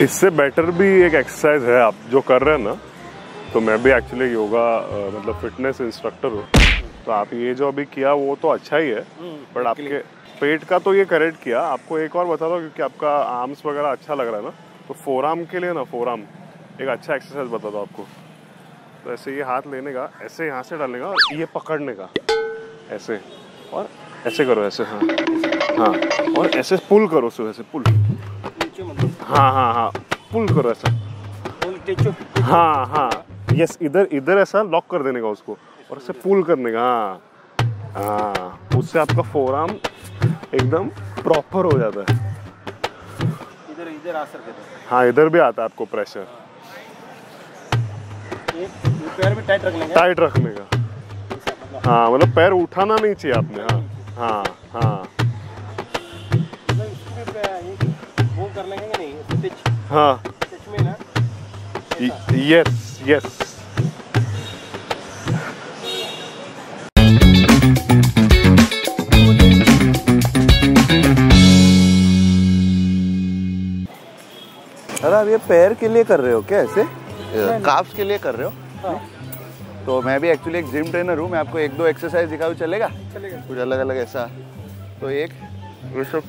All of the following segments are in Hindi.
इससे बेटर भी एक एक्सरसाइज है आप जो कर रहे हैं ना तो मैं भी एक्चुअली योगा मतलब फिटनेस इंस्ट्रक्टर हूँ। तो आप ये जो अभी किया वो तो अच्छा ही है बट आपके पेट का तो ये करेक्ट किया। आपको एक और बता दो क्योंकि आपका आर्म्स वगैरह अच्छा लग रहा है ना तो फोर आर्म के लिए ना फोर आर्म एक अच्छा एक्सरसाइज बता दो आपको। तो ऐसे ये हाथ लेने का ऐसे यहाँ से डालने का और ये पकड़ने का। ऐसे। और ऐसे करो ऐसे हाँ। हाँ। और ऐसे पुल करो सो ऐसे पुल हाँ हाँ हाँ। पुल करो ऐसा। हाँ हाँ। यस इधर इधर ऐसा लॉक कर देने का उसको। और ऐसे पुल करने का हाँ। हाँ। उससे आपका फोर आर्म एकदम प्रॉपर हो जाता है। इधर इधर आ सकते हाँ इधर भी आता है आपको प्रेशर पैर भी टाइट रख लेंगे। टाइट रखने का हाँ मतलब पैर उठाना नहीं चाहिए आपने हाँ। हाँ हाँ। मतलब हाँ। यस यस अरे आप ये पैर के लिए कर रहे हो क्या ऐसे? काफ्स के लिए कर रहे हो? तो मैं भी एक्चुअली एक जिम ट्रेनर हूँ मैं आपको एक दो एक्सरसाइज दिखाऊँ चलेगा? चलेगा। कुछ अलग अलग ऐसा। तो एक ये सब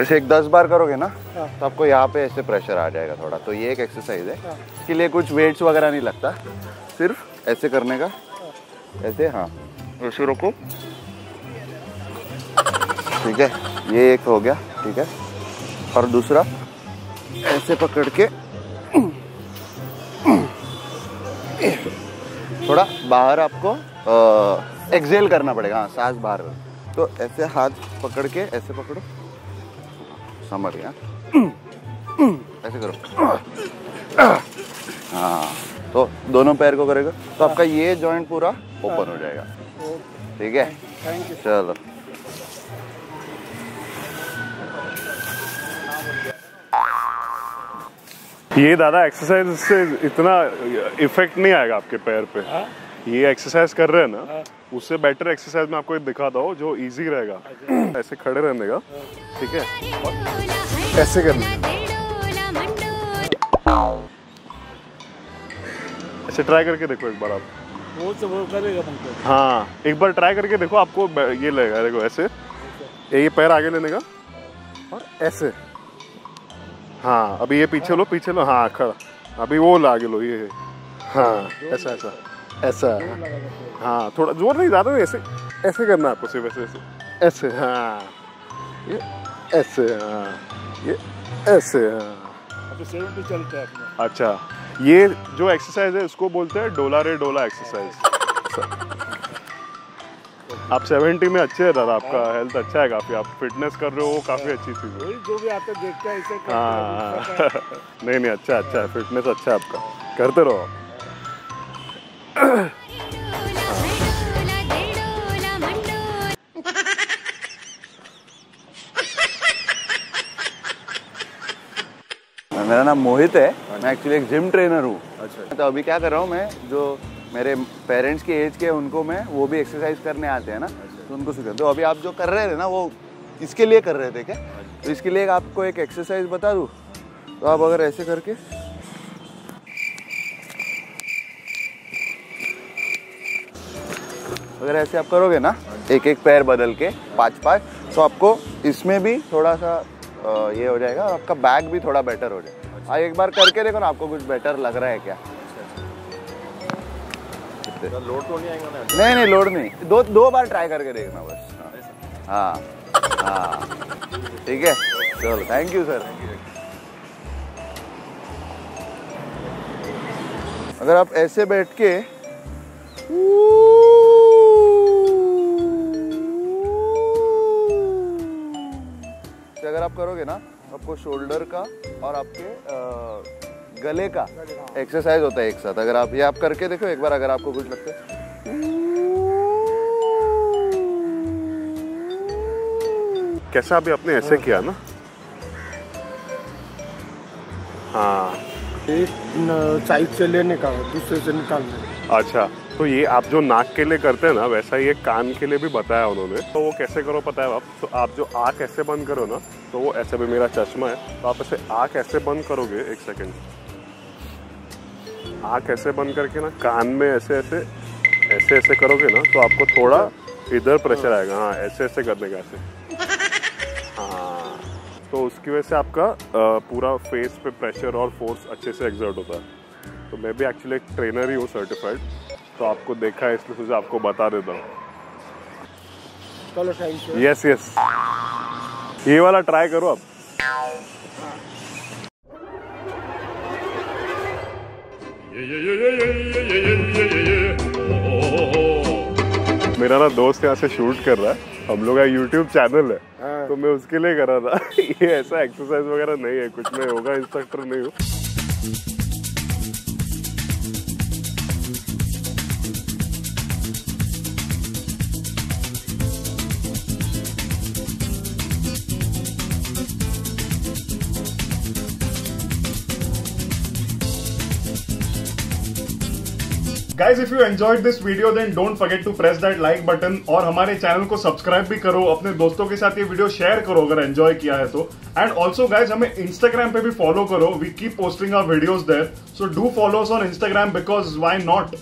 ऐसे एक दस बार करोगे ना तो आपको यहाँ पे ऐसे प्रेशर आ जाएगा थोड़ा। तो ये एक एक्सरसाइज है। इसके लिए कुछ वेट्स वगैरह नहीं लगता। सिर्फ़ ऐसे करने का। ऐसे हाँ। ऐसे रखो ठीक है? ये एक हो गया। ठीक है? और दूसरा? ऐसे पकड़ के थोड़ा बाहर आपको एक्सेल करना पड़ेगा। हाँ सांस बाहर। तो ऐसे हाथ पकड़ के ऐसे पकड़ो। समझ गया? ऐसे करो। हाँ तो दोनों पैर को करेगा। तो आपका ये जॉइंट पूरा ओपन हो जाएगा। ठीक है? थैंक यू चलो। ये दादा एक्सरसाइज से इतना इफ़ेक्ट नहीं आएगा आपके पैर पे। आ? ये एक्सरसाइज कर रहे हैं ना उससे बेटर एक्सरसाइज में आपको एक दिखाता हूँ जो इजी रहेगा। ऐसे खड़े रहने का ठीक है? ऐसे करने ऐसे ट्राई करके देखो एक बार आप। वो तो वो करेगा हाँ एक बार ट्राई करके देखो आपको ये लगेगा देखो ऐसे। ये पैर आगे लेने का। और ऐसे। हाँ अभी ये पीछे लो पीछे लो। हाँ खड़ा। अभी वो ला आगे लो ये। हाँ ऐसा ऐसा ऐसा। हाँ थोड़ा ज़ोर नहीं ज़्यादा ऐसे ऐसे करना आपको सिर्फ़ ऐसे ऐसे। ऐसे हाँ। ये ऐसे हाँ। ये ऐसे हाँ। पे चलता है अच्छा ये जो एक्सरसाइज है इसको बोलते हैं डोला रे डोला एक्सरसाइज आप 70 में अच्छे है दादा आपका हेल्थ अच्छा है काफ़ी आप फिटनेस कर रहे हो वो काफ़ी अच्छी चीज़ है। जो भी आता है देखता है इसे हाँ नहीं नहीं अच्छा अच्छा है फिटनेस अच्छा है आपका। करते रहो आप। मेरा नाम मोहित है मैं एक्चुअली एक जिम ट्रेनर हूँ। अच्छा। तो अभी क्या कर रहा हूँ मैं जो मेरे पेरेंट्स की एज के उनको मैं वो भी एक्सरसाइज करने आते हैं ना तो उनको सिखा तो अभी आप जो कर रहे थे ना, वो इसके लिए कर रहे थे क्या? तो इसके लिए आपको एक एक्सरसाइज बता दूँ? तो आप अगर ऐसे करके अगर ऐसे आप करोगे ना एक एक पैर बदल के पाँच पाँच तो आपको इसमें भी थोड़ा सा ये हो जाएगा और आपका बैक भी थोड़ा बेटर हो जाएगा आप एक बार करके देखो ना, आपको कुछ बेटर लग रहा है क्या? लोड तो नहीं आएगा ना? नहीं नहीं लोड नहीं। दो दो बार ट्राई करके देखना बस। हाँ। हाँ। ठीक है? चलो थैंक यू सर अगर आप ऐसे बैठ के अगर आप करोगे ना आपको शोल्डर का और आपके अ, गले का एक्सरसाइज होता है एक साथ। अगर आप ये आप करके देखो एक बार अगर आपको कुछ लगता है। कैसा अभी आपने ऐसे किया ना? हाँ। एक साइड से लेने का दूसरे से निकालने। अच्छा तो ये आप जो नाक के लिए करते हैं ना वैसा ये कान के लिए भी बताया उन्होंने। तो वो कैसे करो पता है आप? तो आप जो आँख ऐसे बंद करो ना तो वो ऐसे भी मेरा चश्मा है। तो आप ऐसे आँख ऐसे बंद करोगे एक सेकेंड आँख ऐसे बंद करके ना कान में ऐसे ऐसे ऐसे ऐसे करोगे ना तो आपको थोड़ा इधर प्रेशर आएगा। हाँ ऐसे ऐसे करने का ऐसे। हाँ। तो उसकी वजह से आपका पूरा फेस पे प्रेशर और फोर्स अच्छे से एग्जर्ट होता है। तो मैं भी एक्चुअली एक ट्रेनर ही हूँ सर्टिफाइड तो आपको देखा है इसलिए सोचा आपको बता देता हूँ। चलो थैंक यू यस यस ये वाला ट्राई करो आप। मेरा ना दोस्त यहाँ से शूट कर रहा है। हम लोग का यूट्यूब चैनल है। हाँ। तो मैं उसके लिए कर रहा था। ये ऐसा एक्सरसाइज वगैरह नहीं है। कुछ मैं होगा इंस्ट्रक्टर नहीं हूँ। Guys if you enjoyed this video then don't forget to press that like button और हमारे चैनल को सब्सक्राइब भी करो, अपने दोस्तों के साथ ये वीडियो शेयर करो अगर एंजॉय किया है तो। एंड ऑल्सो गाइज़ हमें इंस्टाग्राम पे भी फॉलो करो। We keep posting our videos there so do follow on Instagram because why not